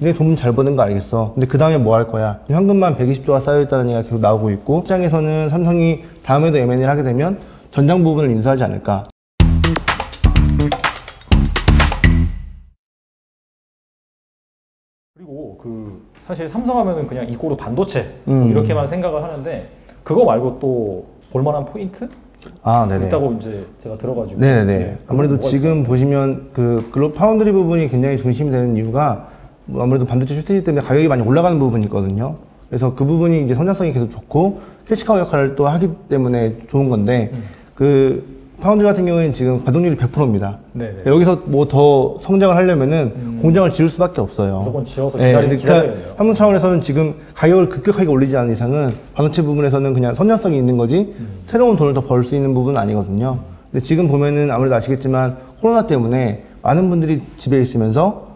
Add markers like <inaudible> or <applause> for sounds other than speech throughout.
근데 돈잘 버는 거 알겠어. 근데 그 다음에 뭐 할 거야? 현금만 120조가 쌓여있다는 얘기가 계속 나오고 있고 시장에서는 삼성이 다음에도 M&A를 하게 되면 전장 부분을 인수하지 않을까. 그리고 그 사실 삼성하면은 그냥 이꼬르 반도체 뭐 음. 이렇게만 생각을 하는데 그거 말고 또 볼만한 포인트 아, 네네. 있다고 이제 제가 들어가지고 네네네. 네, 아무래도 지금 보시면 그 글로 파운드리 부분이 굉장히 중심이 되는 이유가 뭐 아무래도 반도체 shortage 때문에 가격이 많이 올라가는 부분이 있거든요. 그래서 그 부분이 이제 성장성이 계속 좋고 cash cow 역할을 또 하기 때문에 좋은 건데 음. 그 파운드리 같은 경우에는 지금 가동률이 100%입니다. 네네. 여기서 뭐 더 성장을 하려면은 공장을 지을 수밖에 없어요. 음. 무조건 지어서 네, 기다리, 그러니까 기다려야 돼요. 삼성 차원에서는 지금 가격을 급격하게 올리지 않는 이상은 반도체 부분에서는 그냥 성장성이 있는 거지 음. 새로운 돈을 더 벌 수 있는 부분은 아니거든요. 근데 지금 보면은 아무래도 아시겠지만 코로나 때문에 많은 분들이 집에 있으면서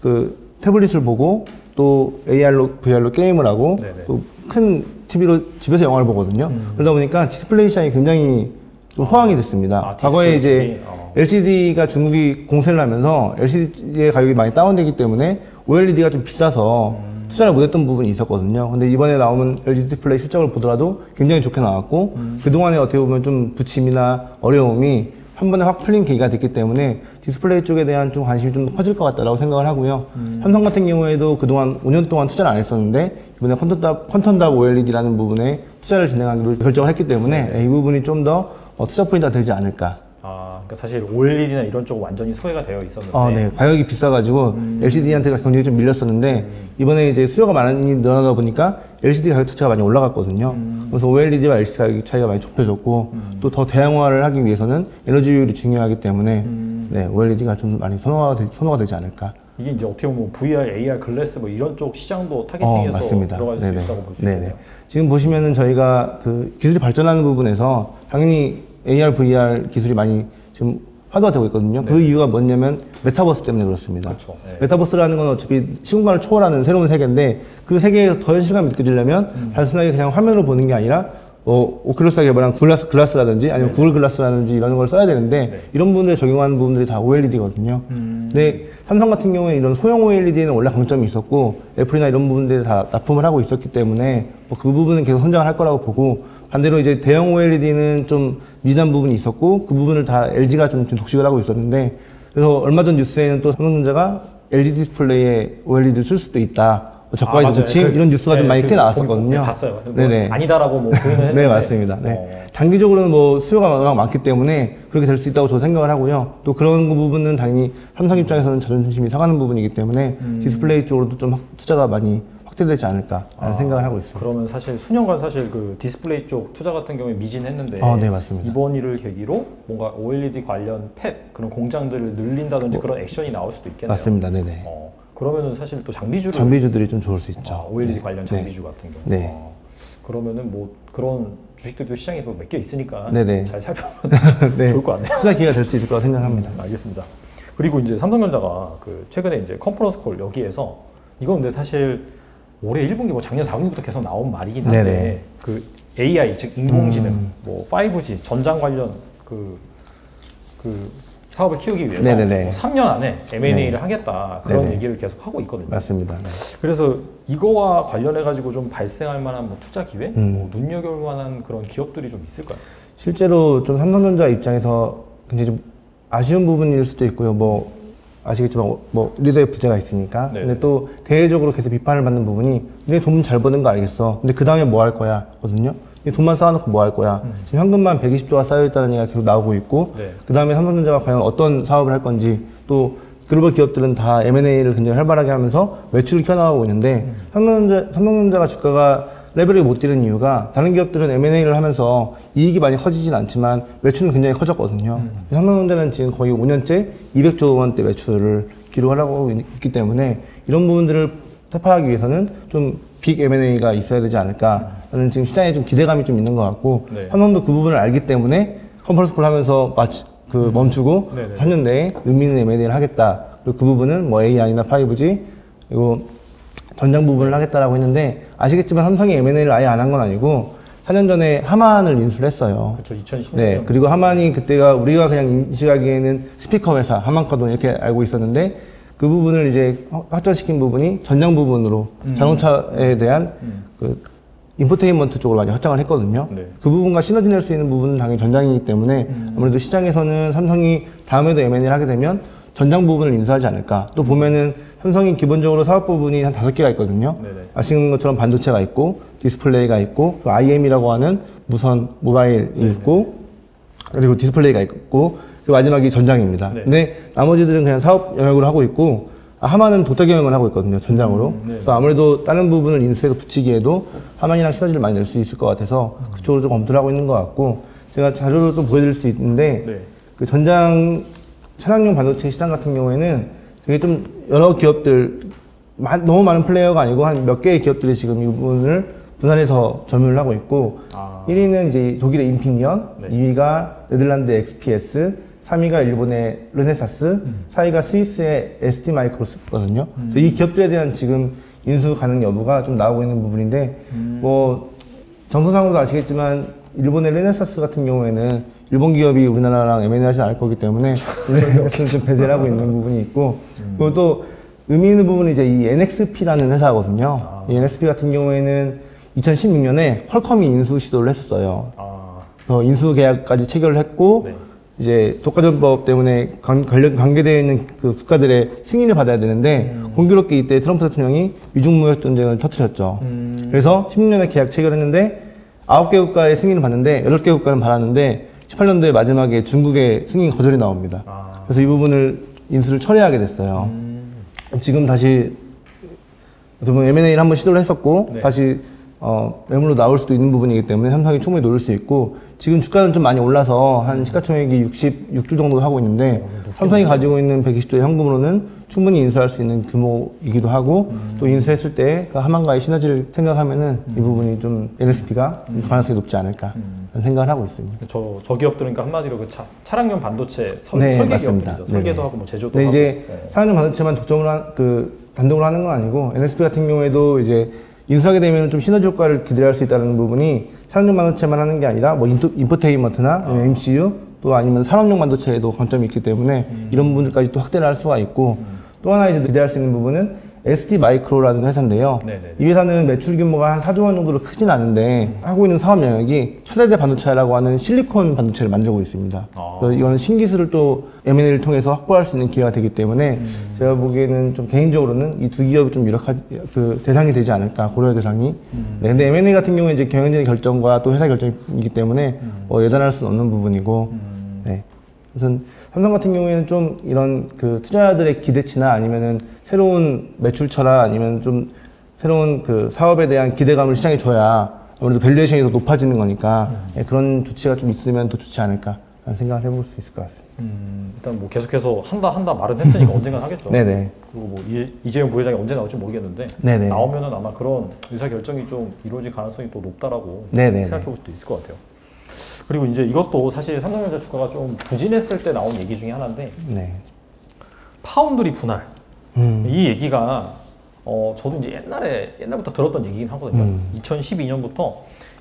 그 태블릿을 보고 또 AR로 VR로 게임을 하고 네네. 또큰 TV로 집에서 영화를 보거든요. 음. 그러다 보니까 디스플레이 시장이 굉장히 좀 호황이 됐습니다. 아, 과거에 이제 어. LCD가 중국이 공세를 하면서 LCD의 가격이 많이 다운되기 때문에 OLED가 좀 비싸서 음. 투자를 못했던 부분이 있었거든요. 근데 이번에 나오는 LG 디스플레이 실적을 보더라도 굉장히 좋게 나왔고 음. 그동안에 어떻게 보면 좀 부침이나 어려움이 한 번에 확 풀린 계기가 됐기 때문에 디스플레이 쪽에 대한 좀 관심이 좀 커질 것 같다라고 생각을 하고요. 음. 삼성 같은 경우에도 그동안 5년 동안 투자를 안 했었는데 이번에 quantum dot, quantum dot OLED라는 부분에 투자를 진행하기로 결정을 했기 때문에 네. 이 부분이 좀 더 투자 포인트가 되지 않을까 아 그러니까 사실 OLED나 이런 쪽 완전히 소외가 되어 있었는데 아, 네. 가격이 비싸가지고 LCD한테가 경쟁이 좀 밀렸었는데 이번에 이제 수요가 많이 늘어나다 보니까 LCD 가격 자체가 많이 올라갔거든요. 그래서 OLED와 LCD 가격 차이가 많이 좁혀졌고 또 더 대형화를 하기 위해서는 에너지율이 중요하기 때문에 네, OLED가 좀 많이 선호가, 되, 선호가 되지 않을까. 이게 이제 어떻게 보면 VR, AR, glass 뭐 이런 쪽 시장도 어, targeting해서 맞습니다. 들어갈 수 네네. 있다고 볼 수. 있네요. 지금 보시면은 저희가 그 기술이 발전하는 부분에서 당연히 AR, VR 기술이 많이 지금 화두가 되고 있거든요. 그 이유가 뭐냐면 메타버스 때문에 그렇습니다. 네. 그렇죠. 네. 메타버스라는 건 어차피 시공간을 초월하는 새로운 세계인데 그 세계에서 더 현실감이 느껴지려면 음. 단순하게 그냥 화면으로 보는 게 아니라 어, 오큘러스가 개발한 glass, glass라든지 아니면 구글 글라스라든지 이런 걸 써야 되는데 네. 이런 부분들에 적용하는 부분들이 다 OLED거든요. 음. 근데 삼성 같은 경우에 이런 소형 OLED에는 원래 강점이 있었고 애플이나 이런 부분들이 다 납품을 하고 있었기 때문에 뭐 그 부분은 계속 성장을 할 거라고 보고 반대로 이제 대형 OLED는 좀 미진한 부분이 있었고 그 부분을 다 LG가 좀, 좀 독식을 하고 있었는데 그래서 얼마 전 뉴스에는 또 삼성전자가 LG 디스플레이에 OLED를 쓸 수도 있다. 뭐 적과의 맞아요. 동침 그- 이런 뉴스가 좀 네, 많이 그 크게 본- 나왔었거든요. 네, 봤어요. 뭐 네네. 아니다라고 뭐 부인을 했는데 <laughs> 네, 맞습니다. 네. 어. 단기적으로는 뭐 수요가 워낙 많기 때문에 그렇게 될 수 있다고 저는 생각을 하고요. 또 그런 그 부분은 당연히 삼성 입장에서는 자존심이 상하는 부분이기 때문에 음. 디스플레이 쪽으로도 좀 확- 투자가 많이 확대되지 않을까라는 아, 생각을 하고 있습니다. 그러면 사실 수년간 사실 그 디스플레이 쪽 투자 같은 경우에 미진했는데 아, 네, 맞습니다. 이번 일을 계기로 뭔가 OLED 관련 fab 그런 공장들을 늘린다든지 그런 액션이 나올 수도 있겠네요. 뭐 맞습니다. 네네. 어, 그러면은 사실 또 장비주를 장비주들이 좀 좋을 수 있죠. 아, OLED 네. 관련 네. 장비주 같은 경우. 네. 어, 그러면은 뭐 그런 주식들도 시장에 뭐몇개 있으니까 네네. 잘 살펴보면 <laughs> 네. 좋을 것 같네요. 투자 기회가 될 수 있을 거라고 생각합니다. 음, 알겠습니다. 그리고 이제 삼성전자가 그 최근에 이제 컨퍼런스 콜 여기에서 이건 근데 사실 올해 1분기 뭐 작년 4분기부터 계속 나온 말이긴 한데 네네. 그 AI 즉 인공지능 음. 뭐 5G 전장 관련 그, 그 사업을 키우기 위해서 네네네. 뭐 3년 안에 M&A를 네. 하겠다 그런 네네. 얘기를 계속 하고 있거든요. 맞습니다. 네. 그래서 이거와 관련해 가지고 좀 발생할 만한 뭐 투자 기회, 음. 뭐 눈여겨볼 만한 그런 기업들이 좀 있을까요? 실제로 좀 삼성전자 입장에서 굉장히 좀 아쉬운 부분일 수도 있고요. 뭐 아시겠지만 뭐 리더의 부재가 있으니까. 네. 근데 또 대외적으로 계속 비판을 받는 부분이 근데 돈잘 버는 거 알겠어. 근데 그 다음에 뭐 할 거야? 거든요. 돈만 쌓아놓고 뭐 할 거야? 지금 현금만 120조가 쌓여있다는 얘기가 계속 나오고 있고 네. 그 다음에 삼성전자가 과연 어떤 사업을 할 건지 또 글로벌 기업들은 다 M&A를 굉장히 활발하게 하면서 매출을 키워나가고 있는데 삼성전자, 삼성전자가 주가가 레벨을 못 뛰는 이유가 다른 기업들은 M&A를 하면서 이익이 많이 커지진 않지만 매출은 굉장히 커졌거든요. 삼성전자는 지금 거의 5년째 200조 원대 매출을 기록하고 있기 때문에 이런 부분들을 타파하기 위해서는 좀 빅 M&A가 있어야 되지 않을까라는 지금 시장에 좀 기대감이 좀 있는 것 같고 네. 삼성도 그 부분을 알기 때문에 컨퍼런스 콜 하면서 마치 그 멈추고 네네. 3년 내에 의미 있는 M&A를 하겠다. 그리고 그 부분은 뭐 AI나 5G 그리고 전장 부분을 하겠다라고 했는데 아시겠지만 삼성이 M&A를 아예 안 한 건 아니고 4년 전에 하만을 인수를 했어요. 그렇죠. 2010년. 네, 그리고 하만이 그때가 우리가 그냥 인식하기에는 스피커 회사, 하만카돈 이렇게 알고 있었는데 그 부분을 이제 확장시킨 부분이 전장 부분으로 자동차에 대한 그 인포테인먼트 쪽으로 많이 확장을 했거든요. 네. 그 부분과 시너지 낼 수 있는 부분은 당연히 전장이기 때문에 아무래도 시장에서는 삼성이 다음에도 M&A를 하게 되면 전장 부분을 인수하지 않을까. 또 보면은 삼성이 기본적으로 사업 부분이 한 다섯 개가 있거든요. 네네. 아시는 것처럼 반도체가 있고 디스플레이가 있고 또 IM이라고 하는 무선 모바일이 있고 그리고 디스플레이가 있고 그리고 마지막이 전장입니다. 네. 근데 나머지들은 그냥 사업 영역으로 하고 있고 아, 하만은 독자 영역을 하고 있거든요. 전장으로. 음, 네. 그래서 아무래도 다른 부분을 인수해서 붙이기에도 하만이랑 시너지를 많이 낼 수 있을 것 같아서 그쪽으로 좀 검토를 하고 있는 것 같고 제가 자료를 좀 보여드릴 수 있는데 네. 그 전장 차량용 반도체 시장 같은 경우에는 되게 좀 여러 기업들 마- 너무 많은 플레이어가 아니고 한 몇 개의 기업들이 지금 이 부분을 분할해서 점유를 하고 있고 아. 1위는 이제 독일의 인피니언, 네. 2위가 네덜란드 NXP, 3위가 일본의 르네사스, 4위가 스위스의 ST 마이크로스거든요. 그래서 이 기업들에 대한 지금 인수 가능 여부가 좀 나오고 있는 부분인데 뭐 정서상으로도 아시겠지만 일본의 르네사스 같은 경우에는 일본 기업이 우리나라랑 M&A 하지 않을 거기 때문에 우리나라에서는 좀 배제를 하고 있는 부분이 있고 그리고 또 의미 있는 부분이 이제 이 NXP라는 회사거든요. 이 NXP 같은 경우에는 2016년에 퀄컴이 인수 시도를 했었어요. 아, 그 인수 계약까지 체결을 했고 네. 이제 독과점법 때문에 관, 관련 관계되어 있는 그 국가들의 승인을 받아야 되는데 공교롭게 이때 트럼프 대통령이 미중무역 전쟁을 터뜨렸죠. 그래서 16년에 계약 체결했는데 9개 국가의 승인을 받는데 8개 국가는 받았는데 18년도에 마지막에 중국의 승인 거절이 나옵니다. 아. 그래서 이 부분을 인수를 처리하게 됐어요. 지금 다시 보면 M&A를 한번 시도를 했었고 네. 다시 어, 매물로 나올 수도 있는 부분이기 때문에 삼성이 충분히 노릴 수 있고 지금 주가는 좀 많이 올라서 한 시가총액이 66주 정도 하고 있는데 삼성이 가지고 있는 120조의 현금으로는 충분히 인수할 수 있는 규모이기도 하고 또 인수했을 때 그 하만과의 시너지를 생각하면은 이 부분이 좀 NSP가 가능성이 높지 않을까 라는 생각을 하고 있습니다. 저, 저 기업들은 그러니까 한마디로 그 차, 차량용 반도체 설, 네, 설계 맞습니다. 기업들이죠. 설계도 하고 뭐 제조도 하고. 이제 네. 사람용 반도체만 독점을 한, 그 단독으로 하는 건 아니고 NSP 같은 경우에도 이제 인수하게 되면 좀 시너지 효과를 기대할 수 있다는 부분이 사람용 반도체만 하는 게 아니라 뭐 인토, 인포테인먼트나 아니면 MCU 또 아니면 산업용 반도체에도 관점이 있기 때문에 이런 부분들까지 또 확대를 할 수가 있고 또 하나 이제 기대할 수 있는 부분은 ST 마이크로라는 회사인데요. 네네. 이 회사는 매출 규모가 한 4조 원 정도로 크진 않은데 하고 있는 사업 영역이 차세대 반도체라고 하는 실리콘 반도체를 만들고 있습니다. 아. 그래서 이거는 신기술을 또 M&A를 통해서 확보할 수 있는 기회가 되기 때문에 제가 보기에는 좀 개인적으로는 이 두 기업이 좀 유력한 그 대상이 되지 않을까 고려 대상이. 네, 근데 M&A 같은 경우에 이제 경영진의 결정과 또 회사 결정이기 때문에 뭐 예단할 수는 없는 부분이고. 네. 우선 삼성 같은 경우에는 좀 이런 그 투자자들의 기대치나 아니면은 새로운 매출처나 아니면 좀 새로운 그 사업에 대한 기대감을 시장에 줘야 아무래도 valuation이 더 높아지는 거니까 예, 그런 조치가 좀 있으면 더 좋지 않을까 라는 생각을 해볼 수 있을 것 같습니다. 음, 일단 뭐 계속해서 한다 한다 말은 했으니까 언젠간 하겠죠. 네네. 그리고 뭐 이, 이재용 부회장이 언제 나올지 모르겠는데 네네. 나오면은 아마 그런 의사 결정이 좀 이루어질 가능성이 또 높다라고 네네네. 생각해 볼 수도 있을 것 같아요. 그리고 이제 이것도 사실 삼성전자 주가가 좀 부진했을 때 나온 얘기 중에 하나인데 네. 파운드리 분할 음. 이 얘기가 어 저도 이제 옛날에 옛날부터 들었던 얘기긴 하거든요. 음. 2012년부터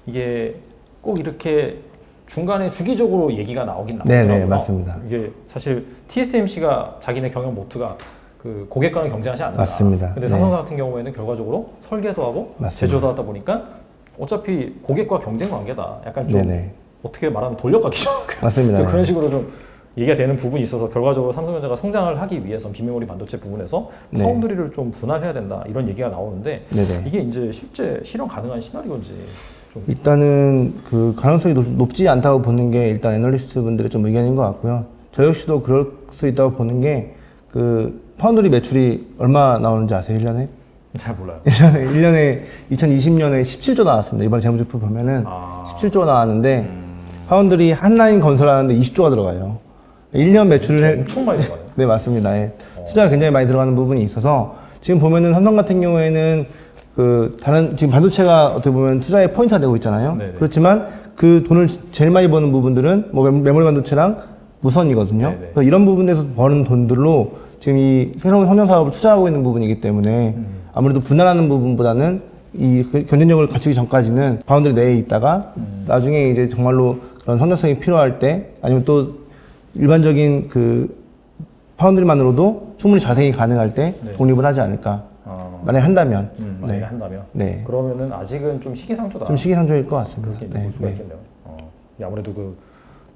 이게 꼭 이렇게 중간에 주기적으로 얘기가 나오긴 네네, 나오더라고요. 맞습니다. 이게 사실 TSMC가 자기네 경영 모트가 그 고객과는 경쟁하지 않는다. 맞습니다. 근데 네. 삼성 같은 경우에는 결과적으로 설계도 하고 맞습니다. 제조도 하다 보니까 어차피 고객과 경쟁 관계다. 약간 좀 네네. 어떻게 말하면 돌려까기죠. <laughs> 맞습니다. 좀 그런 식으로 좀 얘기가 되는 부분이 있어서 결과적으로 삼성전자가 성장을 하기 위해서 비메모리 반도체 부분에서 네. 파운드리를 좀 분할해야 된다 이런 얘기가 나오는데 네네. 이게 이제 실제 실현 가능한 시나리오인지 좀 일단은 그 가능성이 높, 지 않다고 보는 게 일단 애널리스트 분들의 좀 의견인 것 같고요. 저 역시도 그럴 수 있다고 보는 게 그 파운드리 매출이 얼마 나오는지 아세요? 1년에? 잘 몰라요. 1년에, 1년에 2020년에 17조 나왔습니다. 이번 재무제표 보면은 아. 17조가 나왔는데 음. 파운드리 한 라인 건설하는데 20조가 들어가요. 1년 매출을 해, 엄청 많이 들어가요. 네 맞습니다. 예. 투자가 굉장히 많이 들어가는 부분이 있어서 지금 보면은 삼성 같은 경우에는 그 다른 지금 반도체가 어떻게 보면 투자의 포인트가 되고 있잖아요. 네네. 그렇지만 그 돈을 제일 많이 버는 부분들은 뭐 메- 메모리 반도체랑 무선이거든요. 네네. 그래서 이런 부분에서 버는 돈들로 지금 이 새로운 성장 사업을 투자하고 있는 부분이기 때문에 음. 아무래도 분할하는 부분보다는 이그 경쟁력을 갖추기 전까지는 파운드리 내에 있다가 음. 나중에 이제 정말로 그런 성장성이 필요할 때 아니면 또 일반적인 그 파운드리만으로도 충분히 자생이 가능할 때 네. 독립을 하지 않을까. 어, 만약에 한다면. 음, 만약에 네. 한다면 네. 그러면은 아직은 좀 시기상조다. 좀 시기상조일 것 같습니다. 그렇게 볼 네. 수가 네. 있겠네요. 어, 아무래도 그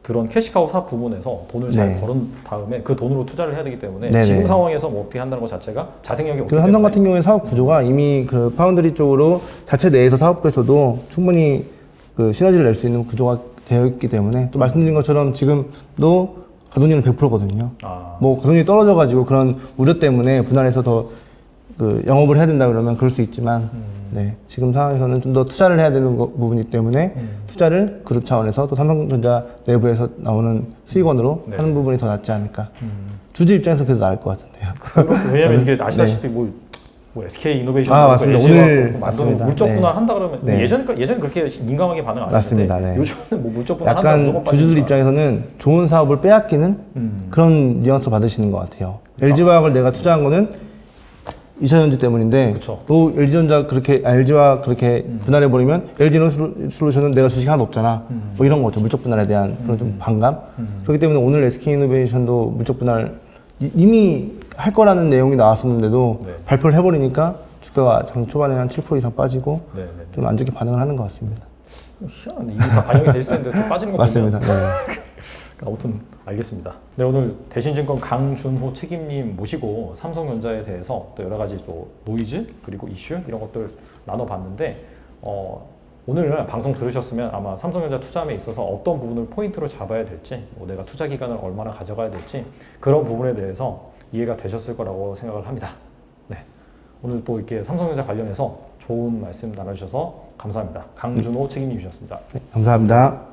그런 캐시카우 사업 부분에서 돈을 잘 네. 벌은 다음에 그 돈으로 투자를 해야 되기 때문에 네네. 지금 상황에서 뭐 어떻게 한다는 것 자체가 자생력이 없기 그 한남 때문에 같은 경우에 사업 구조가 이미 그 파운드리 쪽으로 자체 내에서 사업부에서도 충분히 그 시너지를 낼 수 있는 구조가 되어 있기 때문에 또 말씀드린 것처럼 지금도 가동률은 100%거든요. 아, 뭐 가동률이 떨어져가지고 그런 우려 때문에 분할해서 더 그 영업을 해야 된다 그러면 그럴 수 있지만 음. 네 지금 상황에서는 좀 더 투자를 해야 되는 거- 부분이기 때문에 음. 투자를 그룹 차원에서 또 삼성전자 내부에서 나오는 수익원으로 네. 하는 부분이 더 낫지 않을까. 음. 주주 입장에서 그래도 나을 것 같은데요. 왜냐면 이게 아시다시피 뭐, 뭐 SK 이노베이션 아, 맞습니다. 오늘 맞습니다. 물적 네. 분할 한다 그러면 네. 예전 예전 그렇게 민감하게 반응 안 맞습니다. 했는데 네. 요즘은 뭐 물적 분할 약간 주주들. 입장에서는 좋은 사업을 빼앗기는 음. 그런 뉘앙스 받으시는 것 같아요. LG화학을 내가 투자한 거는 2차 전지 때문인데 그쵸. 또 LG전자 그렇게 아, LG화 그렇게 분할해 버리면 LG노슬루션은 내가 주식 하나 없잖아. 음. 뭐 이런 거죠. 물적 분할에 대한 그런 좀 반감. 그렇기 때문에 오늘 SK이노베이션도 물적 분할 이- 이미 할 거라는 내용이 나왔었는데도 네. 발표를 해 버리니까 주가가 장 초반에 한 7% 이상 빠지고 네, 네. 좀안 좋게 반응을 하는 것 같습니다. 희한하네. 이게 다 반영이 돼 있을 텐데 또 빠지는 거 맞습니다. 네. <laughs> 아무튼 알겠습니다. 네 오늘 대신증권 강준호 책임님 모시고 삼성전자에 대해서 또 여러 가지 또 노이즈 그리고 이슈 이런 것들 나눠봤는데 어, 오늘 방송 들으셨으면 아마 삼성전자 투자함에 있어서 어떤 부분을 포인트로 잡아야 될지 뭐 내가 투자 기간을 얼마나 가져가야 될지 그런 부분에 대해서 이해가 되셨을 거라고 생각을 합니다. 네 오늘 또 이렇게 삼성전자 관련해서 좋은 말씀 나눠주셔서 감사합니다. 강준호 책임님이셨습니다. 감사합니다.